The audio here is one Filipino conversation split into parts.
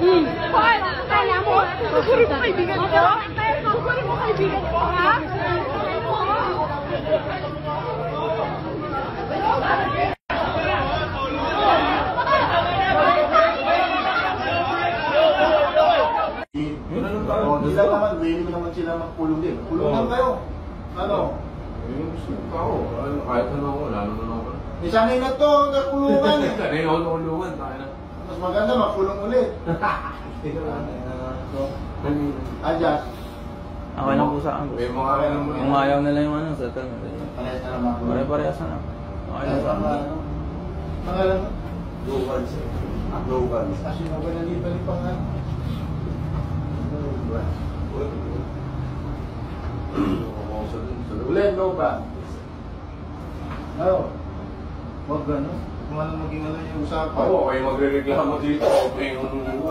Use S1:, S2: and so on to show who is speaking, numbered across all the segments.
S1: Hmm. Hoy, kaya mo. Kukurin mo kaibigan ko. Kukurin mo kaibigan ko, ha?
S2: Sila naman, willing naman sila magpulong din. Pulong lang kayo. Ano?
S3: Yung gusto ako, kahit ano ako, lalo na ako.
S2: Isanay na to, nagpulungan eh.
S3: Kanina ako nakulungan, tayo na.
S2: Mas maganda, magpulong ulit. Adjust.
S4: Okay lang po sa akin.
S3: May mga ano mo.
S4: Kung ayaw nila yung ano, sa tanong.
S2: Parehas na naman.
S4: Pare-parehas na. Okay lang sa akin.
S2: Pangalan mo?
S3: Locals. Locals.
S2: Kasi mo ba nandito ni pangalan? Ulit, no ba? Ano? Huwag gano'n. Kung ano maging ano yung usapan.
S3: Ako, kayo magre-reklamo dito. Okay, ano, ano.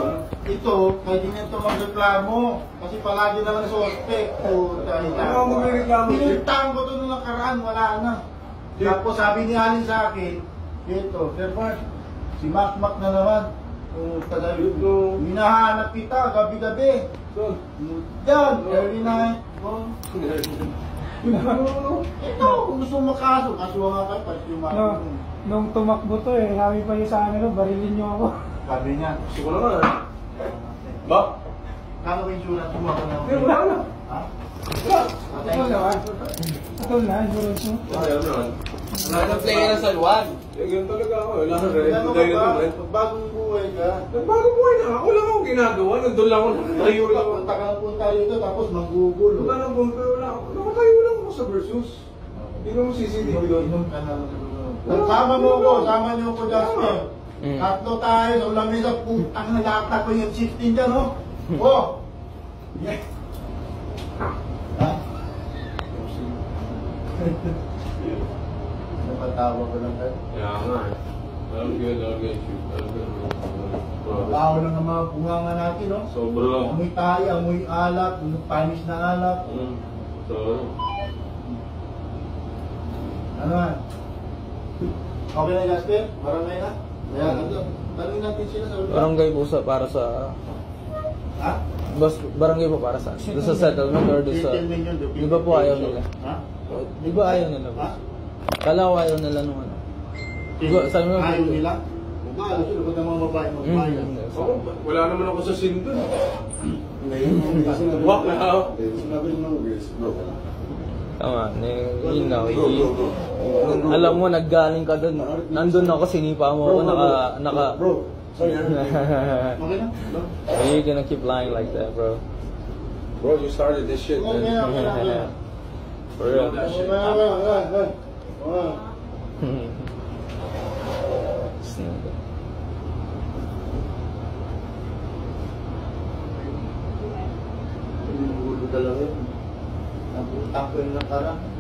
S2: Ito, pwede niya ito magreklamo. Kasi palagi naman suspect. Puta,
S3: Ano ang magreklamo?
S2: Pinuntahan ko ito nung nakaraan, wala na. Tapos sabi ni Alin sa akin, ito, Sir Mark, si Mac Mac na naman. Puta na
S3: Ito.
S2: Hinahanap kita gabi-gabi.
S3: So,
S2: Diyan, every night. Oh. Ito, kung gusto mo makaso, kasuha nga kayo, pati yung mga
S5: No, nung tumakbo to eh, sabi pa niya sa akin, "Oh, barilin niyo ako.
S2: Sabi niya,
S3: gusto ko naman. Ba?
S2: kano yung insurance mo ako na?
S3: Eh, wala na.
S2: Ha?
S5: Ito na, ito na, insurance mo.
S3: Ayaw naman.
S4: Nag-play ka sa Juan.
S3: Eh, ganun talaga ako. Wala na rin.
S2: Ano ba?
S3: na rin.
S2: Bagong buhay ka.
S3: Nagbago buhay na. Ako lang akong ginagawa. Nandun lang ako. Nakatayo lang.
S2: Punta ka na punta rito, tapos magugulo.
S3: Wala nang bumper. Wala ako. Nakatayo lang ako sa versus. Hindi mo CCTV doon.
S2: Na. Sama mo ko, sama niyo ko, Justin.
S4: Mm.
S2: Tatlo tayo sa ulamin sa putang nalata ko yung 16 dyan, oh. Oh! Yeah. Ha? Napatawa ko lang kayo.
S3: Kaya nga. Alam ko yun. Alam ko yun.
S2: Tao lang ang mga bunganga natin, no?
S3: Sobra.
S2: Amoy tayo, amoy alak, panis na alak.
S3: Mm. So,
S2: Ano man? Okay na, Justin? Marami na? Ayan, ito. Tanungin natin sila sa ulit.
S4: Barangay po sa, para sa...
S2: Ha?
S4: Bas, barangay po para sa... Doon sa settlement or doon sa...
S2: 18 million, the
S4: Di ba po ayaw nila?
S2: Ha?
S4: Di ba ayaw nila
S2: Ha?
S4: Kala ko ayaw nila nung ano. Di ba, sabi mo...
S2: Ayaw nila? Ayaw sila, ang mga babae magbayad?
S4: Mm,
S3: ako, wala naman ako sa sin doon. Wak na ako.
S4: Tama, ni- yun nga. Alam mo, naggaling ka doon. Nandun ako, sinipa mo ako, naka... naka
S2: Bro, sorry. Okay na? Bro?
S4: Are you gonna keep lying like that, bro?
S3: Bro, you started this shit,
S2: okay na.
S4: For real. Snake.
S2: Hindi mo gulo talaga yun. Napunta ko yung nakarang.